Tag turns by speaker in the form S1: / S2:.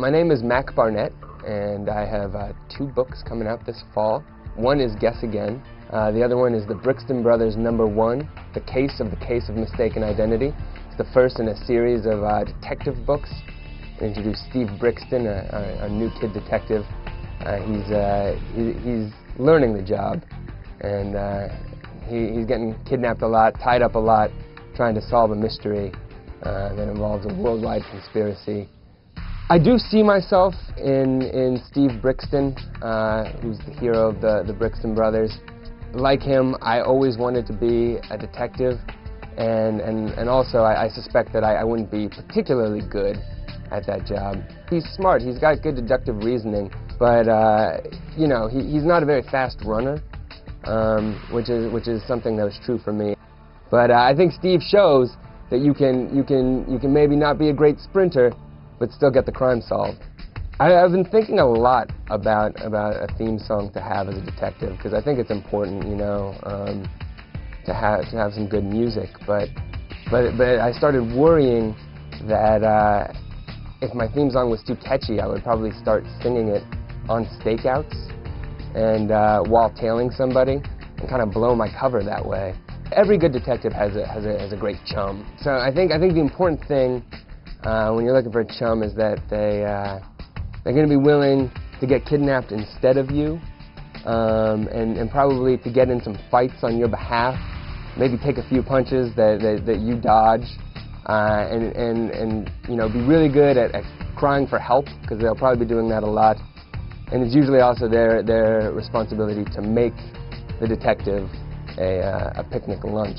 S1: My name is Mac Barnett, and I have uh, two books coming out this fall. One is Guess Again. Uh, the other one is The Brixton Brothers Number One, The Case of the Case of Mistaken Identity. It's the first in a series of uh, detective books. I introduce Steve Brixton, a, a, a new kid detective. Uh, he's, uh, he, he's learning the job, and uh, he, he's getting kidnapped a lot, tied up a lot, trying to solve a mystery that involves a worldwide conspiracy. I do see myself in, in Steve Brixton, uh, who's the hero of the, the Brixton brothers. Like him, I always wanted to be a detective, and, and, and also I, I suspect that I, I wouldn't be particularly good at that job. He's smart, he's got good deductive reasoning, but uh, you know, he, he's not a very fast runner, um, which, is, which is something that was true for me. But uh, I think Steve shows that you can, you, can, you can maybe not be a great sprinter, but still get the crime solved. I, have been thinking a lot about, about a theme song to have as a detective, because I think it's important, you know, um, to, have, to have some good music. But, but, but I started worrying that uh, if my theme song was too catchy, I would probably start singing it on stakeouts and uh, while tailing somebody and kind of blow my cover that way. Every good detective has a, has a, has a great chum. So I think, I think the important thing uh, when you're looking for a chum is that they, uh, they're going to be willing to get kidnapped instead of you um, and, and probably to get in some fights on your behalf, maybe take a few punches that, that, that you dodge, uh, and, and, and you know, be really good at, at crying for help, because they'll probably be doing that a lot. And it's usually also their, their responsibility to make the detective a, uh, a picnic lunch.